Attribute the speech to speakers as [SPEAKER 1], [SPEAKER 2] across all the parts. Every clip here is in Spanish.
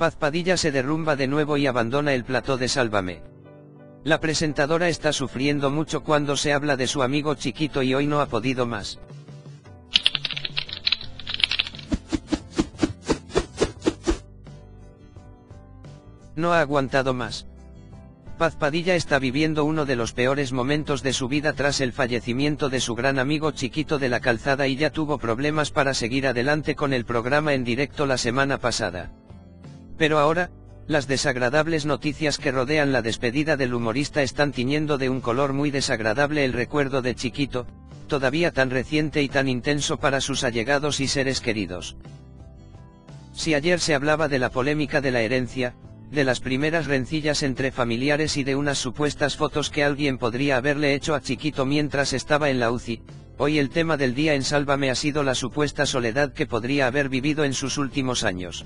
[SPEAKER 1] Paz Padilla se derrumba de nuevo y abandona el plató de Sálvame. La presentadora está sufriendo mucho cuando se habla de su amigo chiquito y hoy no ha podido más. No ha aguantado más. Paz Padilla está viviendo uno de los peores momentos de su vida tras el fallecimiento de su gran amigo chiquito de la calzada y ya tuvo problemas para seguir adelante con el programa en directo la semana pasada. Pero ahora, las desagradables noticias que rodean la despedida del humorista están tiñendo de un color muy desagradable el recuerdo de Chiquito, todavía tan reciente y tan intenso para sus allegados y seres queridos. Si ayer se hablaba de la polémica de la herencia, de las primeras rencillas entre familiares y de unas supuestas fotos que alguien podría haberle hecho a Chiquito mientras estaba en la UCI, hoy el tema del día en Sálvame ha sido la supuesta soledad que podría haber vivido en sus últimos años.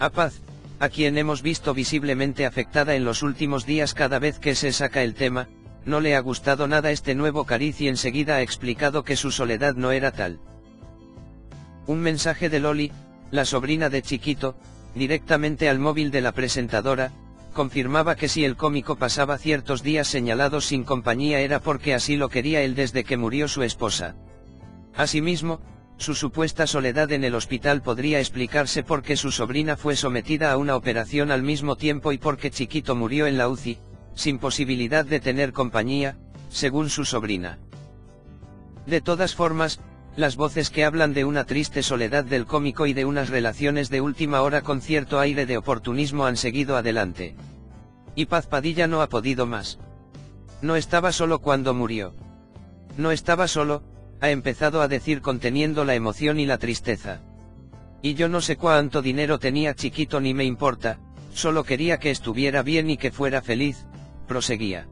[SPEAKER 1] A Paz, a quien hemos visto visiblemente afectada en los últimos días cada vez que se saca el tema, no le ha gustado nada este nuevo cariz y enseguida ha explicado que su soledad no era tal. Un mensaje de Loli, la sobrina de Chiquito, directamente al móvil de la presentadora, confirmaba que si el cómico pasaba ciertos días señalados sin compañía era porque así lo quería él desde que murió su esposa. Asimismo, su supuesta soledad en el hospital podría explicarse porque su sobrina fue sometida a una operación al mismo tiempo y porque Chiquito murió en la UCI, sin posibilidad de tener compañía, según su sobrina. De todas formas, las voces que hablan de una triste soledad del cómico y de unas relaciones de última hora con cierto aire de oportunismo han seguido adelante. Y Paz Padilla no ha podido más. No estaba solo cuando murió. No estaba solo, ha empezado a decir conteniendo la emoción y la tristeza. Y yo no sé cuánto dinero tenía chiquito ni me importa, solo quería que estuviera bien y que fuera feliz, proseguía.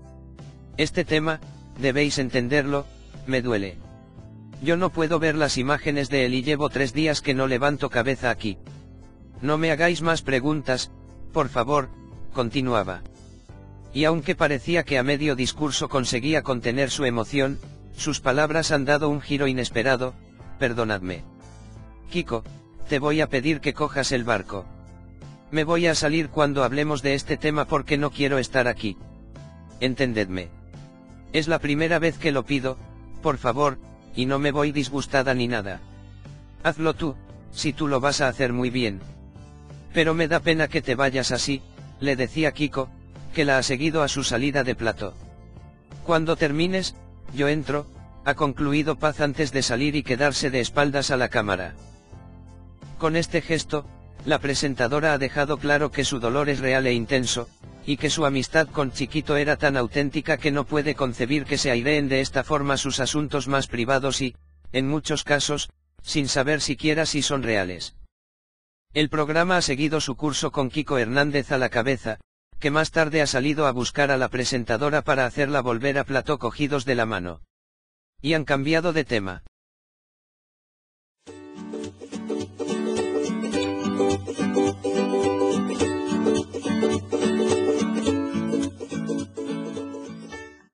[SPEAKER 1] Este tema, debéis entenderlo, me duele. Yo no puedo ver las imágenes de él y llevo tres días que no levanto cabeza aquí. No me hagáis más preguntas, por favor, continuaba. Y aunque parecía que a medio discurso conseguía contener su emoción, sus palabras han dado un giro inesperado, perdonadme. Kiko, te voy a pedir que cojas el barco. Me voy a salir cuando hablemos de este tema porque no quiero estar aquí. Entendedme. Es la primera vez que lo pido, por favor, y no me voy disgustada ni nada. Hazlo tú, si tú lo vas a hacer muy bien. Pero me da pena que te vayas así, le decía Kiko, que la ha seguido a su salida de plato. Cuando termines, yo entro, ha concluido Paz antes de salir y quedarse de espaldas a la cámara. Con este gesto, la presentadora ha dejado claro que su dolor es real e intenso, y que su amistad con Chiquito era tan auténtica que no puede concebir que se aireen de esta forma sus asuntos más privados y, en muchos casos, sin saber siquiera si son reales. El programa ha seguido su curso con Kiko Hernández a la cabeza, que más tarde ha salido a buscar a la presentadora para hacerla volver a plató cogidos de la mano. Y han cambiado de tema.